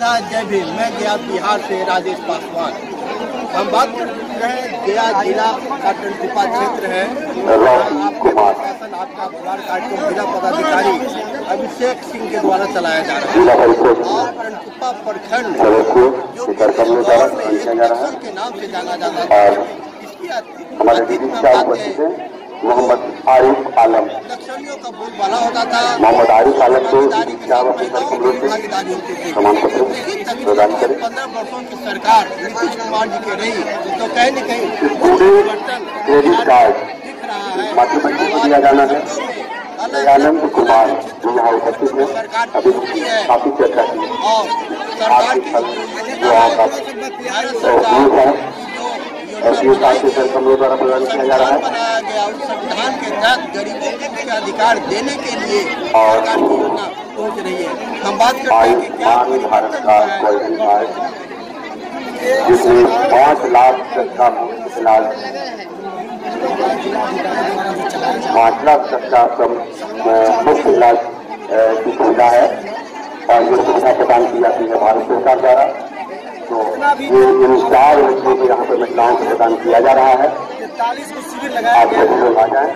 जय भीम। मैं गया बिहार से राजेश पासवान। हम बात कर रहे हैं गया जिला का टनकुपा क्षेत्र है। आपके प्रशासन आपका बुलार कार्यक्रम जिला पदाधिकारी अभिषेक सिंह के द्वारा चलाया जा रहा है। और टनकुपा प्रखंड जो कि नाम से जाना जाता था इसकी में बात हैं मोहम्मद आरिफ आलम। नक्सलियों का बोलबाला होता था। मोहम्मद आरिफ आलम को पत्र प्रदान करें। पंद्रह वर्षों की सरकार नीतीश कुमार जी की रही। तो कहीं न कहीं पूरे क्रेडिट कार्ड मातृपति को दिया जाना है। दयानंद कुमार जो यहाँ उपस्थित है। अभी काफ़ी चर्चा की आर्थिक फल जो आप भारत तो न्यूज़ है। द्वारा प्रदान किया जा रहा संविधान है संविधान के तहत गरीबों को अधिकार देने के लिए और सरकार की योजना पहुँच रही है। हम बात हैं आयुष्मान भारत का हुआ कार्ड जिसमें पाँच लाख तक का मुफ़्त इलाज पाँच लाख तक का कम मुफ़्त इलाज की सुविधा है। और ये सुविधा प्रदान की जाती है भारत सरकार द्वारा। ये योजनाओं को यहाँ पर महिलाओं को प्रदान किया जा रहा है। आप सभी लोग आ जाएँ।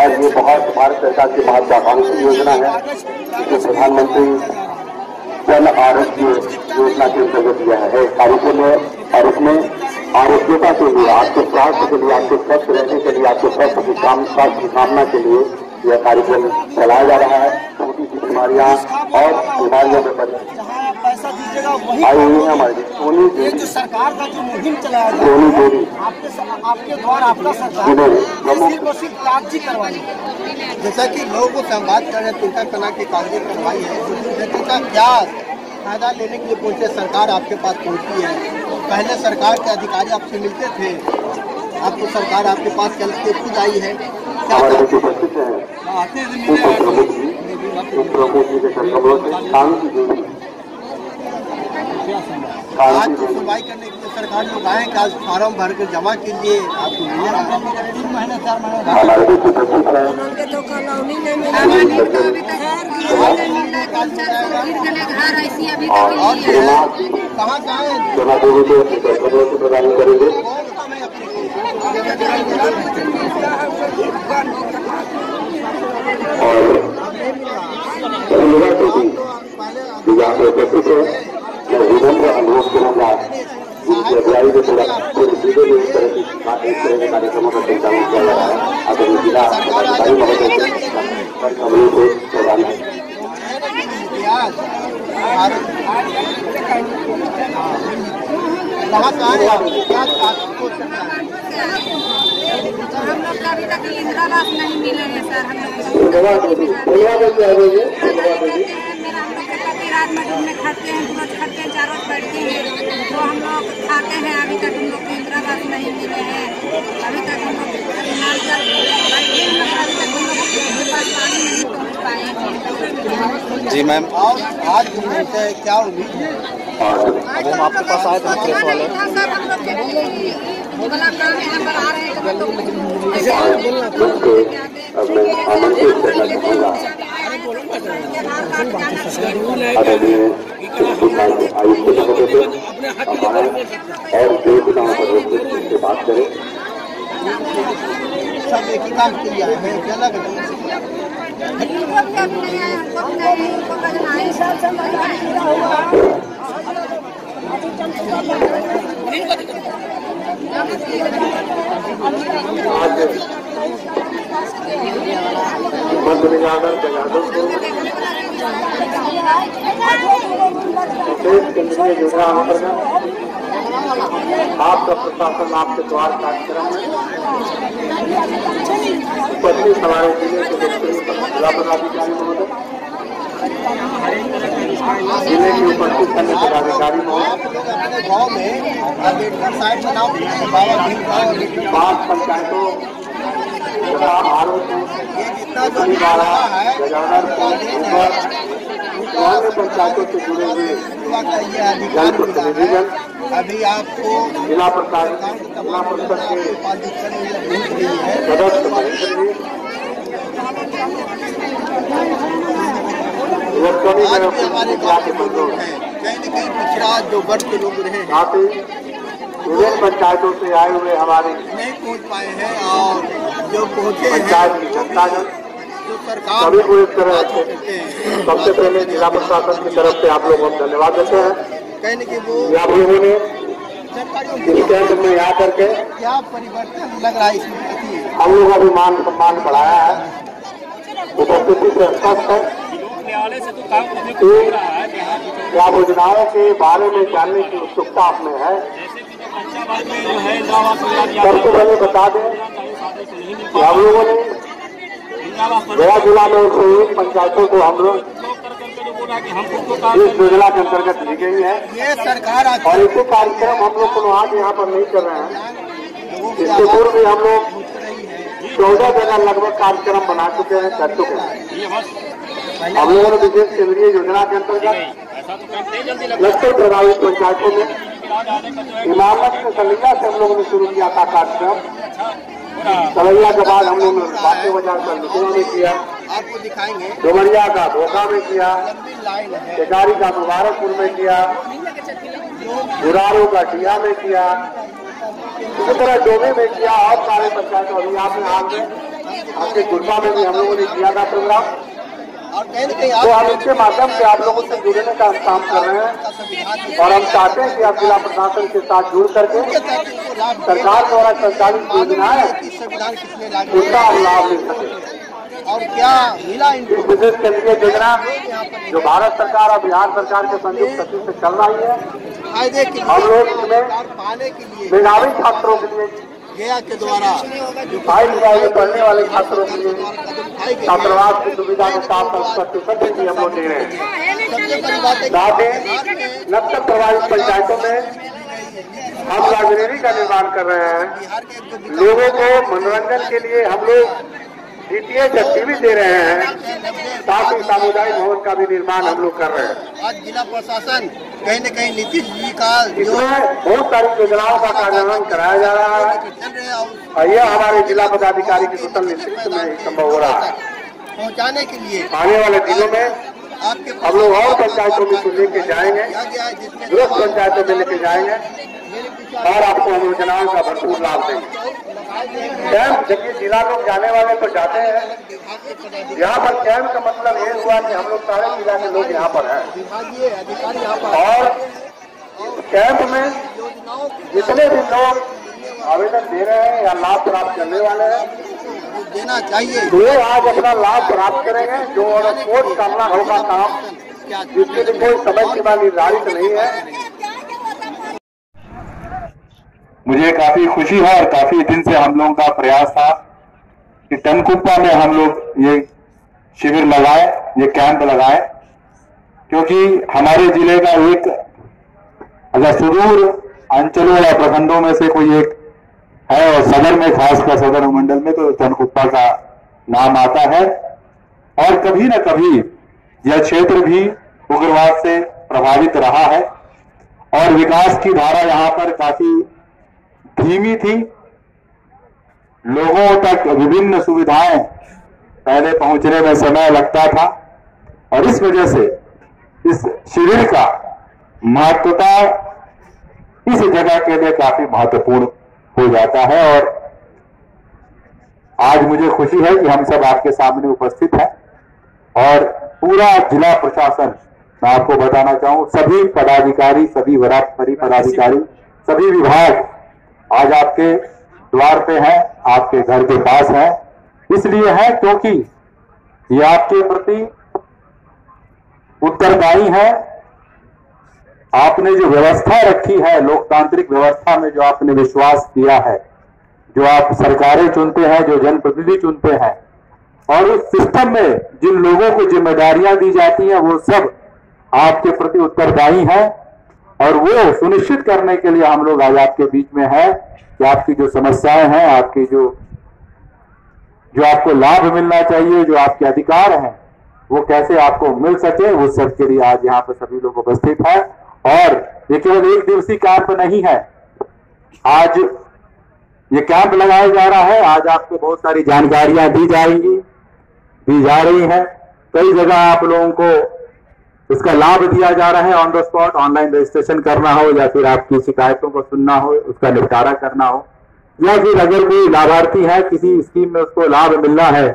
और ये बहुत भारत सरकार की महत्वाकांक्षी योजना है जिसे प्रधानमंत्री जन आरोग्य योजना के अंतर्गत यह है। कार्यक्रम है और इसमें आरोग्यता के लिए आपके स्वास्थ्य के लिए आपके स्वस्थ रहने के लिए आपके स्वास्थ्य की काम स्वास्थ्य की कामना के लिए यह कार्यक्रम चलाया जा रहा है। छोटी सी बीमारियाँ और बीमारियों में पैसा दीजिएगा वही है हमारी ये जो सरकार का जो मुहिम चलाया जा रहा है आपके आपके द्वारा आपका सरकार सिर्फ़ और सिर्फ़ कागज़ी करवाई जैसा कि लोगों को संवाद कर रहे हैं तिनका तना की कागज़ी करवाई है का क्या फ़ायदा लेने के लिए पहुँचे सरकार आपके पास पहुँची है पहले सरकार के अधिकारी आपसे मिलते थे अब तो सरकार आपके पास चल के खुद आई है हैं आते हैं आज शांति तो सुनवाई करने के लिए सरकार लोग आए कि आज फार्म भर कर जमा कीजिए। आपको तीन महीने चार महीने। हैं तो कॉलोनी नहीं मिला। है श्रीमान कहाँ आए? हैं? को और मैं विनम्र की संचालन किया जा रहा है आदरणीय जिला अधिकारी महोदय को धन्यवाद धन्यवाद धन्यवाद देवी मेरा हम लोग के पति रात में खाते हैं पूरा खाते हैं चारों बैठते हैं। तो हम लोग खाते हैं अभी तक हम लोग को इंदिरा आवास नहीं मिले हैं। अभी तक हम लोग जी मैम। और आज है क्या उम्मीद है? अब हम आपके पास आए थे प्रेस वाले। सर हम लोग के भला काम यहाँ पर आ रहे हैं। तो अब मैं आमंत्रित करना चाहूँगा आदरणीय आयुक्त महोदय से हमारा और देवताओं पर से बात करें सब एक ही काम के लिए आए अलग अलग इनको भी अब नहीं है आज मध्य निजागर यादव को आपका प्रशासन आपके द्वार कार्यक्रम उपस्थित हमारे ज़िले के जिला पदाधिकारी महोदय ज़िले के उपस्थित अन्य पदाधिकारी महोदय। पाँच पंचायतों तथा आरोप रहा है पंचायतों से जुड़े हुए है अभी आपको जिला प्रशासन जिला परिषद के है हैं कहीं न कहीं बाद जो वर्ग के लोग रहे हैं पंचायतों से आए हुए हमारे नहीं पहुँच पाए हैं और जो पहुँचे पंचायत की जनतागण जो सभी को इस तरह सबसे पहले जिला प्रशासन की तरफ़ से आप लोगों को धन्यवाद देते हैं। आप लोगों ने इस कैंप में आ करके क्या परिवर्तन लग रहा है इसमें हम लोगों का भी मान सम्मान बढ़ाया है। उपस्थिति से स्पष्ट है। यहाँ क्या योजनाओं के बारे में जानने की उत्सुकता आप में है। सबसे पहले बता दें कि हम लोगों ने गया जिला में एक सौ एक पंचायतों को हम लोग। इस योजना के अंतर्गत ली गई है। ये सरकार और इसे कार्यक्रम हम लोग को आज यहाँ पर नहीं कर रहे हैं। इसके पूर्व भी हम लोग चौदह जगह लगभग कार्यक्रम बना चुके हैं कर चुके हैं। हम लोगों ने विशेष केंद्रीय योजना के अंतर्गत नक्सल प्रभावित पंचायतों में है के आने का जो इमामत से सलैया से हम लोगों ने शुरू किया था कार्यक्रम। सलैया के बाद हम लोगों बाटे बाज़ार का निशान भी किया। आपको दिखाएँगे। डोमरिया का धोखा में किया। टेकारी का मुबारकपुर में किया। गुरारों का टिया में किया। इसी तरह डोबे में किया और सारे पंचायतों अभी आपने आगे आपके गुरबा में भी हम लोगों ने किया था प्रोग्राम। तो हम इसके माध्यम से आप लोगों से जुड़ने का हम काम कर रहे हैं। और हम चाहते हैं कि आप जिला प्रशासन के साथ जुड़ करके सरकार द्वारा संचालित योजनाएँ की संविधान किसने लागू उसका हम लाभ ले सके। और क्या मिला इस विशेष केंद्रीय योजना जो भारत सरकार और बिहार सरकार के संयुक्त सचिव से चल रही है हम लोग इसमें मेधावी छात्रों के लिए गया के द्वारा। विभाग में पढ़ने वाले छात्रों के लिए छात्रावास की सुविधा के साथ भी हम लोग दे रहे हैं साथ ही नक्सल प्रभावित पंचायतों में हम लाइब्रेरी का निर्माण कर रहे हैं। लोगों को मनोरंजन के लिए हम लोग डीटीएच टीवी दे रहे हैं। साथ ही सामुदायिक भवन का भी निर्माण हम लोग कर रहे हैं। आज जिला प्रशासन कहीं न कहीं नीतीश जी का जो इसमें बहुत सारी योजनाओं का कार्यान्वयन कराया जा रहा है। और यह हमारे जिला पदाधिकारी के कुशल नेतृत्व में संभव हो रहा है। पहुँचाने के लिए। आने वाले दिनों में हम लोग और पंचायतों में लेके जाएँगे। दूरस्थ पंचायतों में लेके जाएँगे। और आपको हम योजनाओं का भरपूर लाभ देंगे। कैंप जबकि जिला लोग जाने वाले तो जाते हैं। यहाँ पर कैंप का मतलब ये हुआ कि हम लोग सारे जिला के लोग यहाँ पर हैं। और कैंप में जितने भी लोग आवेदन दे रहे हैं या लाभ प्राप्त करने वाले हैं देना चाहिए। वे आज अपना लाभ प्राप्त करेंगे जो रिपोर्ट करना होगा काम। जिसके लिए कोई समय सीमा निर्धारित नहीं है। मुझे काफ़ी खुशी है और काफ़ी दिन से हम लोगों का प्रयास था कि टनकुप्पा में हम लोग ये शिविर लगाए ये कैंप लगाए। क्योंकि हमारे ज़िले का एक अगर सुदूर अंचलों या प्रखंडों में से कोई एक है और सदर में खासकर सदर अनुमंडल में तो टनकुप्पा का नाम आता है। और कभी न कभी यह क्षेत्र भी उग्रवाद से प्रभावित रहा है। और विकास की धारा यहाँ पर काफ़ी धीमी थी। लोगों तक विभिन्न सुविधाएँ पहले पहुँचने में समय लगता था। और इस वजह से इस शिविर का महत्वता इस जगह के लिए काफ़ी महत्वपूर्ण हो जाता है और आज मुझे खुशी है कि हम सब आपके सामने उपस्थित हैं और पूरा जिला प्रशासन, मैं आपको बताना चाहूँ, सभी पदाधिकारी, सभी वरिष्ठ पदाधिकारी, सभी विभाग आज आपके द्वार पे हैं, आपके घर के पास है। इसलिए है क्योंकि ये आपके प्रति उत्तरदायी है आपने जो व्यवस्था रखी है, लोकतांत्रिक व्यवस्था में जो आपने विश्वास किया है, जो आप सरकारें चुनते हैं, जो जनप्रतिनिधि चुनते हैं, और उस सिस्टम में जिन लोगों को जिम्मेदारियाँ दी जाती हैं, वो सब आपके प्रति उत्तरदायी हैं, और वो सुनिश्चित करने के लिए हम लोग आज आपके बीच में है कि आपकी जो समस्याएँ हैं, आपकी जो जो आपको लाभ मिलना चाहिए, जो आपके अधिकार हैं, वो कैसे आपको मिल सके, वो सब के लिए आज यहाँ पर सभी लोग उपस्थित हैं। और ये केवल एक दिवसीय कैंप नहीं है। आज ये कैंप लगाया जा रहा है। आज आपको बहुत सारी जानकारियाँ दी जाएँगी, दी जा रही है। कई जगह आप लोगों को इसका लाभ दिया जा रहा है। On the spot online registration करना हो या फिर आपकी शिकायतों को सुनना हो, उसका निपटारा करना हो, या फिर अगर कोई लाभार्थी है, किसी स्कीम में उसको लाभ मिलना है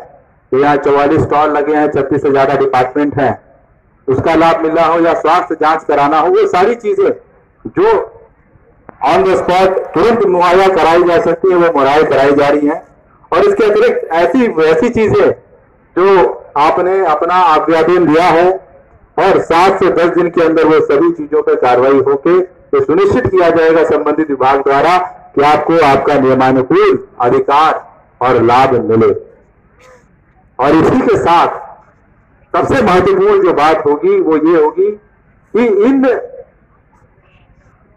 तो यहाँ चौवालीस स्टॉल लगे हैं, छत्तीस से ज़्यादा डिपार्टमेंट हैं। उसका लाभ मिलना हो या स्वास्थ्य जाँच कराना हो, वो सारी चीज़ें जो ऑन द स्पॉट तुरंत मुहैया कराई जा सकती है, वो मुहैया कराई जा रही है। और इसके अतिरिक्त ऐसी, वैसी चीज़ें जो आपने अपना आज्ञाधीन दिया है और सात से दस दिन के अंदर वो सभी चीज़ों पर कार्रवाई होके तो सुनिश्चित किया जाएगा संबंधित विभाग द्वारा कि आपको आपका नियमानुकूल अधिकार और लाभ मिले। और इसी के साथ सबसे महत्वपूर्ण जो बात होगी, वो ये होगी कि इन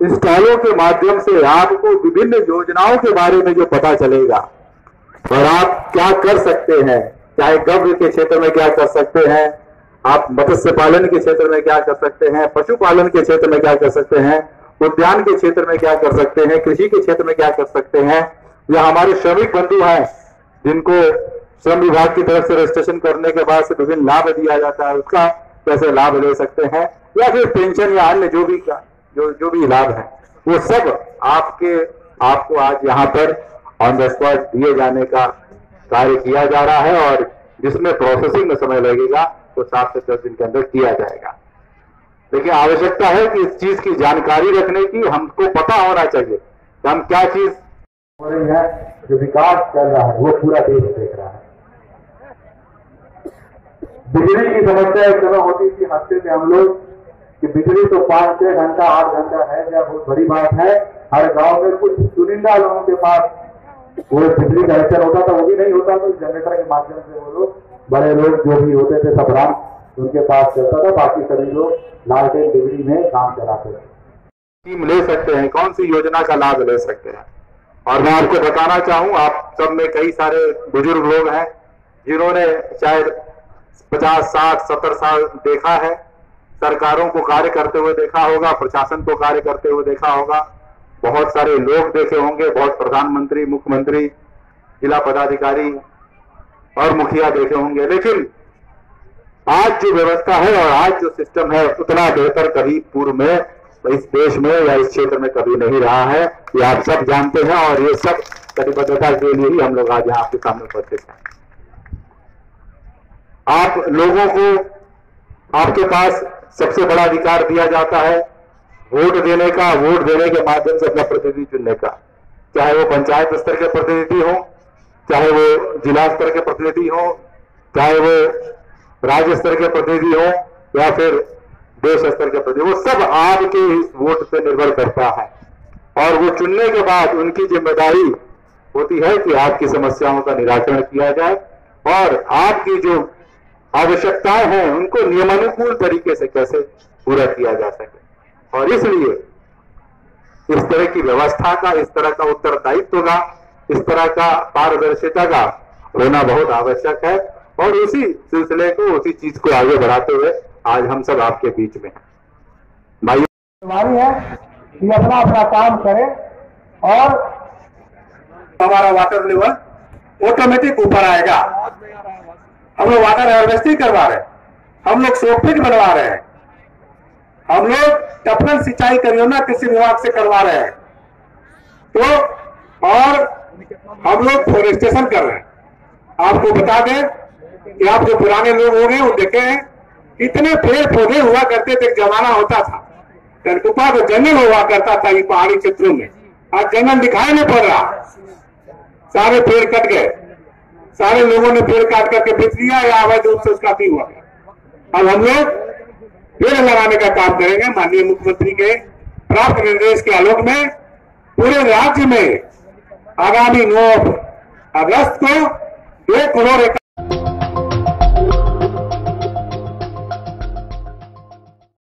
स्टॉलों के माध्यम से आपको विभिन्न योजनाओं के बारे में जो पता चलेगा और आप क्या कर सकते हैं, चाहे गव्य के क्षेत्र में क्या कर सकते हैं, आप मत्स्य पालन के क्षेत्र में क्या कर सकते हैं, पशुपालन के क्षेत्र में क्या कर सकते हैं, उद्यान के क्षेत्र में क्या कर सकते हैं, कृषि के क्षेत्र में क्या कर सकते हैं, या हमारे श्रमिक बंधु हैं जिनको श्रम विभाग की तरफ़ से रजिस्ट्रेशन करने के बाद से विभिन्न लाभ दिया जाता है, उसका कैसे लाभ ले सकते हैं, या फिर पेंशन या अन्य जो भी जो जो भी लाभ है, वो सब आपके, आपको आज यहाँ पर ऑन द स्पॉट दिए जाने का कार्य किया जा रहा है और जिसमें प्रोसेसिंग में समय लगेगा तो सात से दस दिन के अंदर किया जाएगा। देखिए, आवश्यकता है कि इस चीज़ की जानकारी रखने की, हमको पता होना चाहिए कि हम क्या चीज़ हो रही है जो विकास चल रहा है, वो पूरा देश देख रहा है। बिजली की समस्या एक समय होती थी हफ़्ते में हम लोग कि बिजली तो पाँच छह घंटा, आठ घंटा है या बहुत बड़ी बात है। हर गाँव में कुछ चुनिंदा लोगों के पास वो बिजली कनेक्शन होता था, वो भी नहीं होता तो जनरेटर के माध्यम से वो लोग, बड़े लोग जो भी होते थे सबराम उनके पास चलता था। बाकी सभी लोग लालटेन बिजली में काम चलाते थे। स्कीम ले सकते हैं, कौन सी योजना का लाभ ले सकते हैं? और मैं आपको बताना चाहूँ, आप सब में कई सारे बुज़ुर्ग लोग हैं, जिन्होंने शायद पचास, साठ, सत्तर साल देखा है। सरकारों को कार्य करते हुए देखा होगा, प्रशासन को कार्य करते हुए देखा होगा। बहुत सारे लोग देखे होंगे, बहुत प्रधानमंत्री, मुख्यमंत्री, जिला पदाधिकारी और मुखिया देखे होंगे। लेकिन आज जो व्यवस्था है और आज जो सिस्टम है, उतना बेहतर कभी पूर्व में, इस देश में या इस क्षेत्र में कभी नहीं रहा है। ये आप सब जानते हैं और ये सब कटिबद्धता के लिए ही हम लोग आज यहाँ आपके सामने उपस्थित हैं। आप लोगों को आपके पास सबसे बड़ा अधिकार दिया जाता है वोट देने का, वोट देने के माध्यम से अपना प्रतिनिधि चुनने का। चाहे वो पंचायत स्तर के प्रतिनिधि हो, चाहे वो जिला स्तर के प्रतिनिधि हो, चाहे वो राज्य स्तर के प्रतिनिधि हो, या फिर देश स्तर के प्रतिनिधि, वो सब आपके इस वोट पे निर्भर करता है। और वो चुनने के बाद उनकी ज़िम्मेदारी होती है कि आपकी समस्याओं का निराकरण किया जाए और आपकी जो आवश्यकताएँ हैं उनको नियमानुकूल तरीके से कैसे पूरा किया जा सके। और इसलिए इस तरह की व्यवस्था का इस तरह का उत्तरदायित्व का इस तरह का पारदर्शिता का होना बहुत आवश्यक है। और उसी सिलसिले को उसी चीज़ को आगे बढ़ाते हुए आज हम सब आपके बीच में भाई हमारी है कि अपना अपना काम करें और हमारा वाटर लेवल ऑटोमेटिक ऊपर आएगा। हम लोग वाटर हार्वेस्टिंग करवा रहे हैं। हम लोग सोफिट बनवा रहे हैं। हम लोग टपकन सिंचाई परियोजना कृषि विभाग से करवा रहे हैं। तो और हम लोग फॉरेस्टेशन कर रहे हैं। आपको बता दें कि आप जो पुराने लोग होंगे, वो देखे हैं इतने पेड़ पौधे हुआ करते थे, जमाना होता था। टनकुपा तो जंगल हुआ करता था, ये पहाड़ी क्षेत्रों में, आज जंगल दिखाई नहीं पड़ रहा। सारे पेड़ कट गए। सारे लोगों ने पेड़ काट करके बेच दिया, या अवैध रूप से उसका भी हुआ अब हम लोग पेड़ लगाने का काम करेंगे, माननीय मुख्यमंत्री के प्राप्त निर्देश के आलोक में पूरे राज्य में आगामी नौ अगस्त को एक करोड़